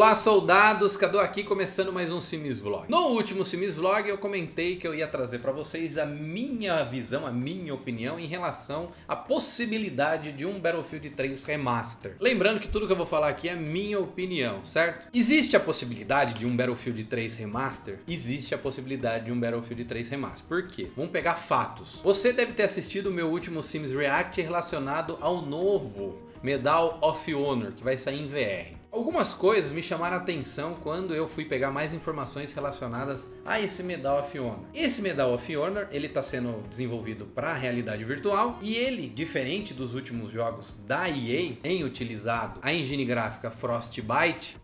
Olá soldados, Cadu aqui começando mais um Sims Vlog. No último Sims Vlog eu comentei que eu ia trazer para vocês a minha visão, a minha opinião em relação à possibilidade de um Battlefield 3 Remaster. Lembrando que tudo que eu vou falar aqui é minha opinião, certo? Existe a possibilidade de um Battlefield 3 Remaster? Existe a possibilidade de um Battlefield 3 Remaster. Por quê? Vamos pegar fatos. Você deve ter assistido o meu último Sims React relacionado ao novo Medal of Honor, que vai sair em VR. Algumas coisas me chamaram a atenção quando eu fui pegar mais informações relacionadas a esse Medal of Honor. Esse Medal of Honor, ele está sendo desenvolvido para a realidade virtual e ele, diferente dos últimos jogos da EA, tem utilizado a engine gráfica Frostbite,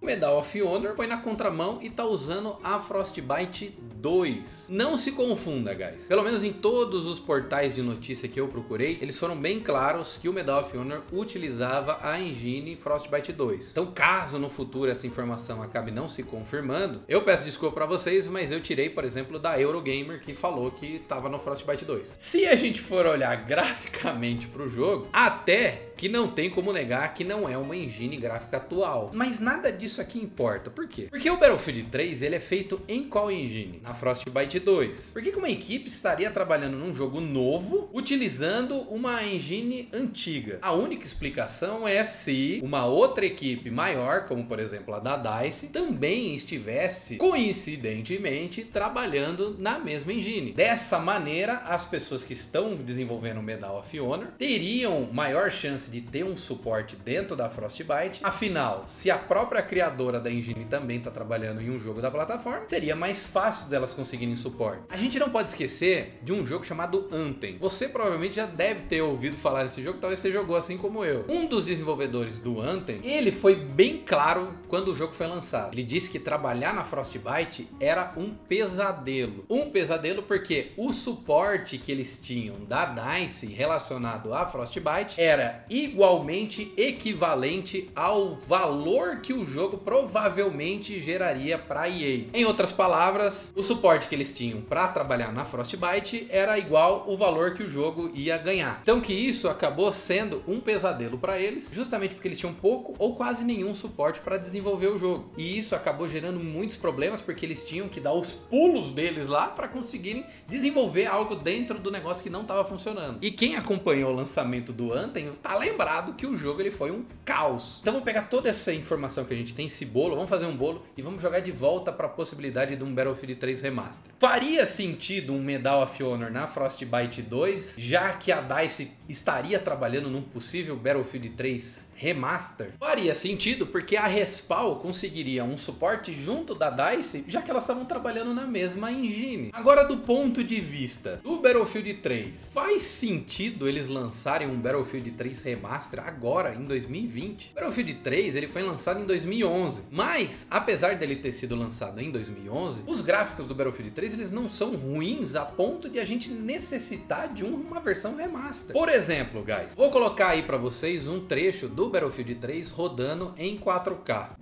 o Medal of Honor foi na contramão e tá usando a Frostbite 2. Não se confunda, guys. Pelo menos em todos os portais de notícia que eu procurei, eles foram bem claros que o Medal of Honor utilizava a engine Frostbite 2. Então, caso no futuro essa informação acabe não se confirmando, eu peço desculpa para vocês, mas eu tirei, por exemplo, da Eurogamer que falou que estava no Frostbite 2. Se a gente for olhar graficamente para o jogo, até que não tem como negar que não é uma engine gráfica atual. Mas nada disso aqui importa. Por quê? Porque o Battlefield 3 ele é feito em qual engine? Na Frostbite 2. Por que, uma equipe estaria trabalhando num jogo novo utilizando uma engine antiga? A única explicação é se uma outra equipe maior, como por exemplo a da DICE, também estivesse coincidentemente trabalhando na mesma engine. Dessa maneira, as pessoas que estão desenvolvendo Medal of Honor teriam maior chance chance de ter um suporte dentro da Frostbite. Afinal, se a própria criadora da engine também está trabalhando em um jogo da plataforma, seria mais fácil delas conseguirem suporte. A gente não pode esquecer de um jogo chamado Anthem. Você provavelmente já deve ter ouvido falar desse jogo, talvez você jogou assim como eu. Um dos desenvolvedores do Anthem, ele foi bem claro quando o jogo foi lançado. Ele disse que trabalhar na Frostbite era um pesadelo. Um pesadelo porque o suporte que eles tinham da DICE relacionado à Frostbite era igualmente equivalente ao valor que o jogo provavelmente geraria para EA. Em outras palavras, o suporte que eles tinham para trabalhar na Frostbite era igual o valor que o jogo ia ganhar. Então que isso acabou sendo um pesadelo para eles, justamente porque eles tinham pouco ou quase nenhum suporte para desenvolver o jogo. E isso acabou gerando muitos problemas porque eles tinham que dar os pulos deles lá para conseguirem desenvolver algo dentro do negócio que não estava funcionando. E quem acompanhou o lançamento do Anthem tá lembrado que o jogo ele foi um caos. Então vamos pegar toda essa informação que a gente tem, esse bolo, vamos fazer um bolo e vamos jogar de volta para a possibilidade de um Battlefield 3 Remaster. Faria sentido um Medal of Honor na Frostbite 2, já que a DICE estaria trabalhando num possível Battlefield 3 remaster, faria sentido porque a Respawn conseguiria um suporte junto da DICE, já que elas estavam trabalhando na mesma engine. Agora do ponto de vista do Battlefield 3, faz sentido eles lançarem um Battlefield 3 remaster agora em 2020? O Battlefield 3 ele foi lançado em 2011, mas apesar dele ter sido lançado em 2011, os gráficos do Battlefield 3 eles não são ruins a ponto de a gente necessitar de uma versão remaster. Por exemplo, guys, vou colocar aí para vocês um trecho do Battlefield 3 rodando em 4K.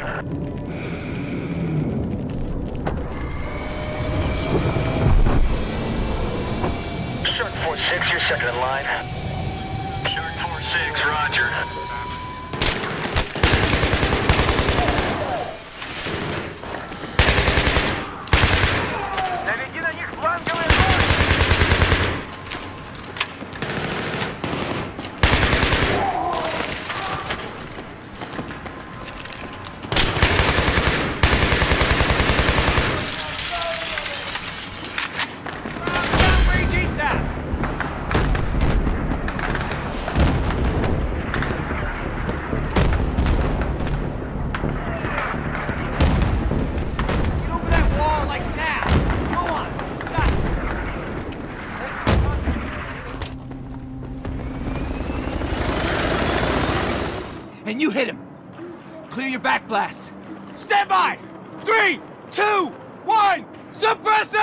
Shark 4-6, you're second in line. Shark 4-6, roger. And you hit him. Clear your back blast. Stand by! Three, two, one, suppress it!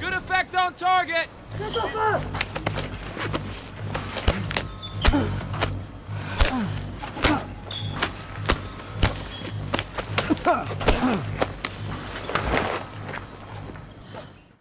Good effect on target!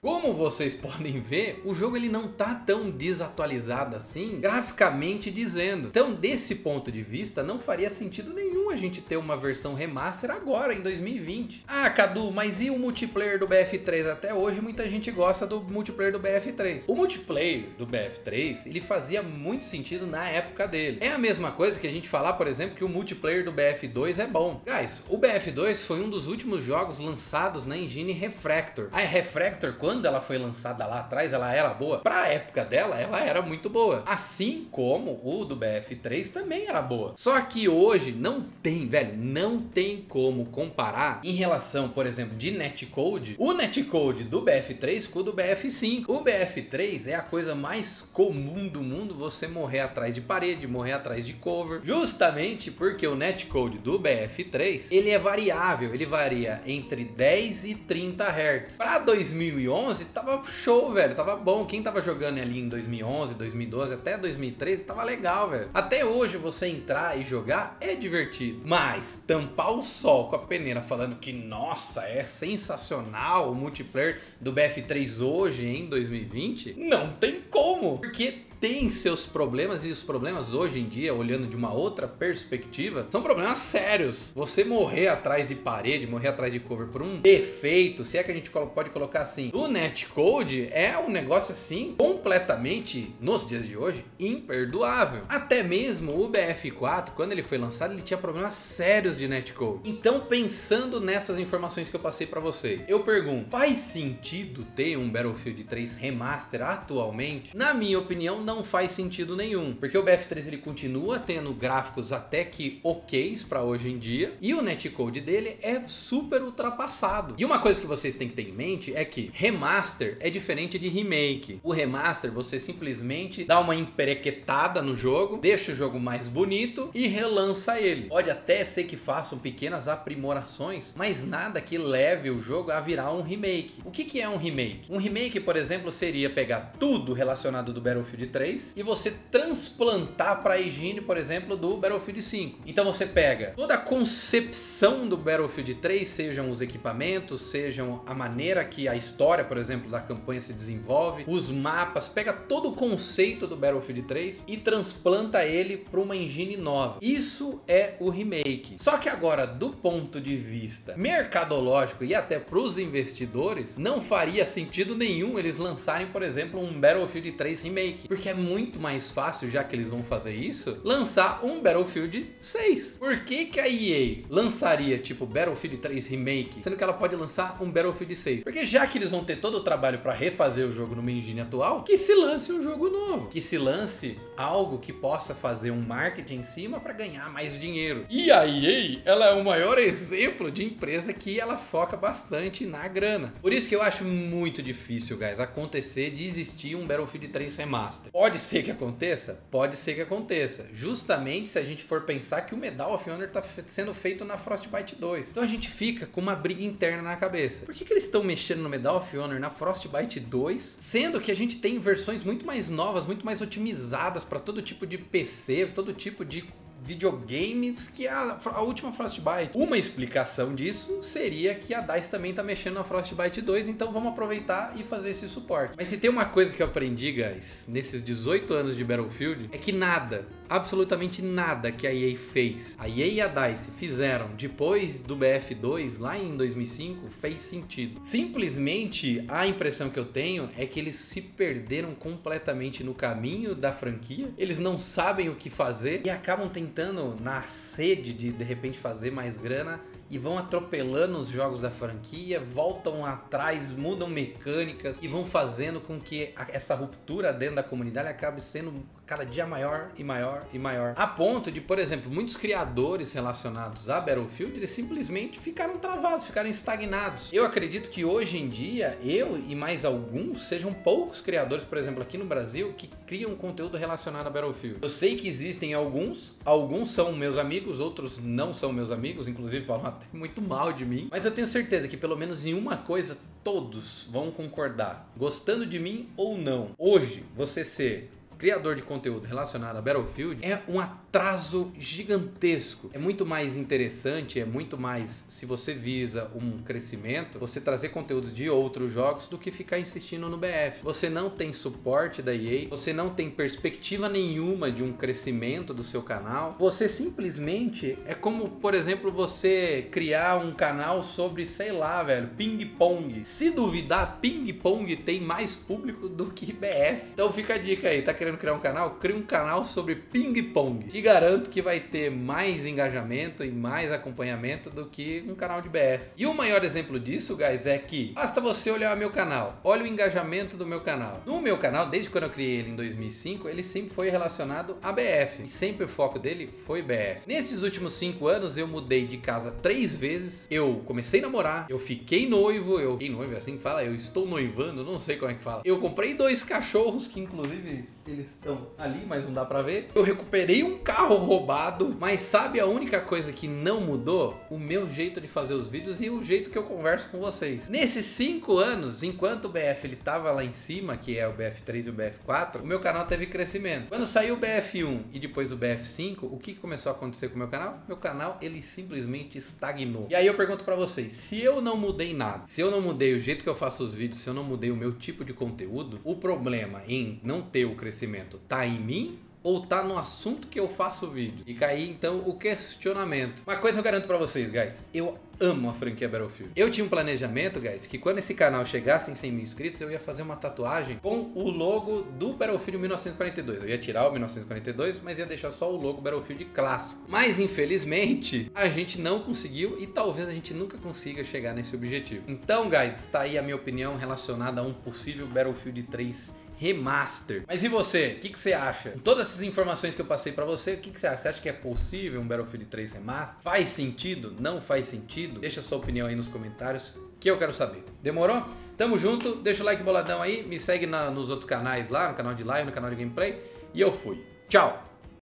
Como vocês podem ver, o jogo ele não tá tão desatualizado assim, graficamente dizendo. Então, desse ponto de vista, não faria sentido nenhum gente ter uma versão remaster agora, em 2020. Ah, Cadu, mas e o multiplayer do BF3? Até hoje muita gente gosta do multiplayer do BF3. O multiplayer do BF3, ele fazia muito sentido na época dele. É a mesma coisa que a gente falar, por exemplo, que o multiplayer do BF2 é bom. Guys, o BF2 foi um dos últimos jogos lançados na engine Refractor. A Refractor, quando ela foi lançada lá atrás, ela era boa. Pra época dela, ela era muito boa. Assim como o do BF3 também era boa. Só que hoje não tem, velho, não tem como comparar em relação, por exemplo, de netcode, o netcode do BF3 com o do BF5. O BF3 é a coisa mais comum do mundo você morrer atrás de parede, morrer atrás de cover, justamente porque o netcode do BF3, ele é variável, ele varia entre 10 e 30 Hz. Para 2011 tava show, velho, tava bom. Quem tava jogando ali em 2011, 2012, até 2013 tava legal, velho. Até hoje você entrar e jogar é divertido. Mas tampar o sol com a peneira falando que nossa, é sensacional o multiplayer do BF3 hoje em 2020, não tem como. Porque tem seus problemas e os problemas hoje em dia, olhando de uma outra perspectiva, são problemas sérios. Você morrer atrás de parede, morrer atrás de cover por um defeito, se é que a gente pode colocar assim, do netcode é um negócio assim completamente, nos dias de hoje, imperdoável. Até mesmo o BF4, quando ele foi lançado, ele tinha problemas sérios de netcode. Então, pensando nessas informações que eu passei para vocês, eu pergunto, faz sentido ter um Battlefield 3 remaster atualmente? Na minha opinião, não faz sentido nenhum, porque o BF3 ele continua tendo gráficos até que oks para hoje em dia e o netcode dele é super ultrapassado. E uma coisa que vocês têm que ter em mente é que remaster é diferente de remake. O remaster você simplesmente dá uma emperequetada no jogo, deixa o jogo mais bonito e relança ele. Pode até ser que façam pequenas aprimorações, mas nada que leve o jogo a virar um remake. O que, que é um remake? Um remake, por exemplo, seria pegar tudo relacionado do Battlefield 3 e você transplantar para a engine, por exemplo, do Battlefield 5. Então você pega toda a concepção do Battlefield 3, sejam os equipamentos, sejam a maneira que a história, por exemplo, da campanha se desenvolve, os mapas, pega todo o conceito do Battlefield 3 e transplanta ele para uma engine nova. Isso é o remake. Só que agora, do ponto de vista mercadológico e até para os investidores, não faria sentido nenhum eles lançarem, por exemplo, um Battlefield 3 remake, porque é muito mais fácil, já que eles vão fazer isso, lançar um Battlefield 6. Por que, que a EA lançaria tipo Battlefield 3 Remake, sendo que ela pode lançar um Battlefield 6? Porque já que eles vão ter todo o trabalho para refazer o jogo numa engine atual, que se lance um jogo novo, que se lance algo que possa fazer um marketing em cima para ganhar mais dinheiro. E a EA, ela é o maior exemplo de empresa que ela foca bastante na grana. Por isso que eu acho muito difícil, guys, acontecer de existir um Battlefield 3 Remaster. Pode ser que aconteça? Pode ser que aconteça. Justamente se a gente for pensar que o Medal of Honor está sendo feito na Frostbite 2. Então a gente fica com uma briga interna na cabeça. Por que, que eles estão mexendo no Medal of Honor na Frostbite 2, sendo que a gente tem versões muito mais novas, muito mais otimizadas para todo tipo de PC, todo tipo de videogames que a, a última Frostbite. Uma explicação disso seria que a DICE também tá mexendo na Frostbite 2, então vamos aproveitar e fazer esse suporte. Mas se tem uma coisa que eu aprendi, guys, nesses 18 anos de Battlefield, é que nada, absolutamente nada que a EA fez, a EA e a DICE fizeram depois do BF2 lá em 2005 fez sentido. Simplesmente a impressão que eu tenho é que eles se perderam completamente no caminho da franquia, eles não sabem o que fazer e acabam tentando na sede de de repente fazer mais grana e vão atropelando os jogos da franquia, voltam atrás, mudam mecânicas e vão fazendo com que essa ruptura dentro da comunidade acabe sendo cada dia maior e maior e maior. A ponto de, por exemplo, muitos criadores relacionados a Battlefield, eles simplesmente ficaram travados, ficaram estagnados. Eu acredito que hoje em dia, eu e mais alguns, sejam poucos criadores, por exemplo, aqui no Brasil, que criam conteúdo relacionado a Battlefield. Eu sei que existem alguns, alguns são meus amigos, outros não são meus amigos, inclusive falam até muito mal de mim, mas eu tenho certeza que pelo menos em uma coisa todos vão concordar, gostando de mim ou não. Hoje, você ser criador de conteúdo relacionado a Battlefield, é um atraso gigantesco. É muito mais interessante, é muito mais, se você visa um crescimento, você trazer conteúdos de outros jogos do que ficar insistindo no BF. Você não tem suporte da EA, você não tem perspectiva nenhuma de um crescimento do seu canal. Você simplesmente é como, por exemplo, você criar um canal sobre, sei lá, velho, ping-pong. Se duvidar, ping-pong tem mais público do que BF. Então fica a dica aí, tá querendo criar um canal? Cria um canal sobre ping-pong. Te garanto que vai ter mais engajamento e mais acompanhamento do que um canal de BF. E o maior exemplo disso, guys, é que basta você olhar meu canal. Olha o engajamento do meu canal. No meu canal, desde quando eu criei ele em 2005, ele sempre foi relacionado a BF. E sempre o foco dele foi BF. Nesses últimos cinco anos, eu mudei de casa três vezes. Eu comecei a namorar, eu fiquei noivo, eu fiquei noivo, é assim que fala, eu estou noivando, não sei como é que fala. Eu comprei dois cachorros, que inclusive eles estão ali, mas não dá pra ver. Eu recuperei um carro roubado, mas sabe a única coisa que não mudou? O meu jeito de fazer os vídeos e o jeito que eu converso com vocês. Nesses cinco anos, enquanto o BF ele tava lá em cima, que é o BF3 e o BF4, o meu canal teve crescimento. Quando saiu o BF1 e depois o BF5, o que começou a acontecer com o meu canal? Meu canal ele simplesmente estagnou. E aí eu pergunto para vocês, se eu não mudei nada, se eu não mudei o jeito que eu faço os vídeos, se eu não mudei o meu tipo de conteúdo, o problema em não ter o crescimento tá em mim ou tá no assunto que eu faço vídeo? E cair então o questionamento. Uma coisa eu garanto para vocês, guys, eu amo a franquia Battlefield. Eu tinha um planejamento, guys, que quando esse canal chegasse em 100 mil inscritos, eu ia fazer uma tatuagem com o logo do Battlefield 1942. Eu ia tirar o 1942, mas ia deixar só o logo Battlefield clássico. Mas infelizmente, a gente não conseguiu e talvez a gente nunca consiga chegar nesse objetivo. Então, guys, está aí a minha opinião relacionada a um possível Battlefield 3 remaster. Mas e você? O que, que, você acha? Com todas essas informações que eu passei para você, o que, que, você acha? Você acha que é possível um Battlefield 3 remaster? Faz sentido? Não faz sentido? Deixa sua opinião aí nos comentários que eu quero saber. Demorou? Tamo junto, deixa o like boladão aí, me segue na, nos outros canais lá, no canal de live, no canal de gameplay e eu fui. Tchau!